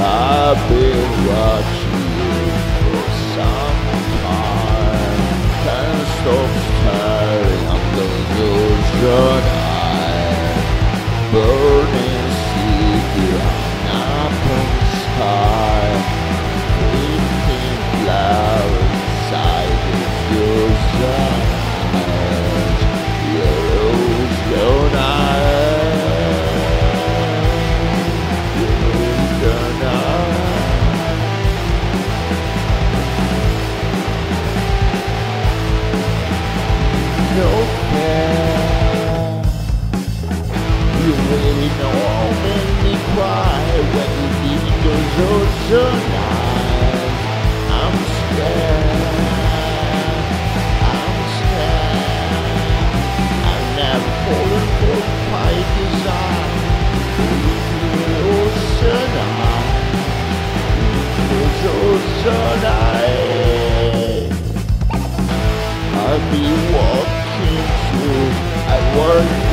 I've been watching no fair. You really know how me cry when you leave those ocean eyes. I'm scared. I'm scared. I've never fallen for my desire. Ocean eyes. Those ocean eyes. I'll be I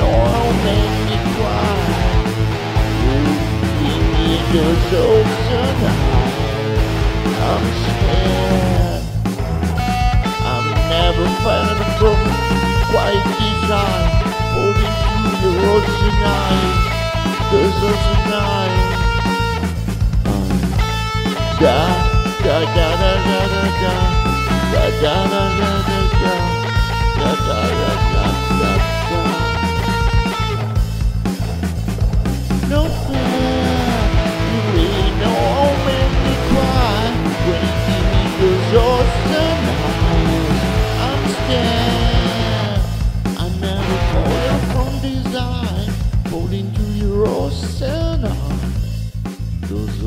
Me cry. You me just ocean high. I'm scared. I'm never finding from quite design. Holding to your ocean eyes. There's ocean eyes. Da da da da da da da da da da da da Yeah, I never fall from design, fall into your ocean. Those